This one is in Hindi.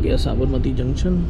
गया साबरमती जंक्शन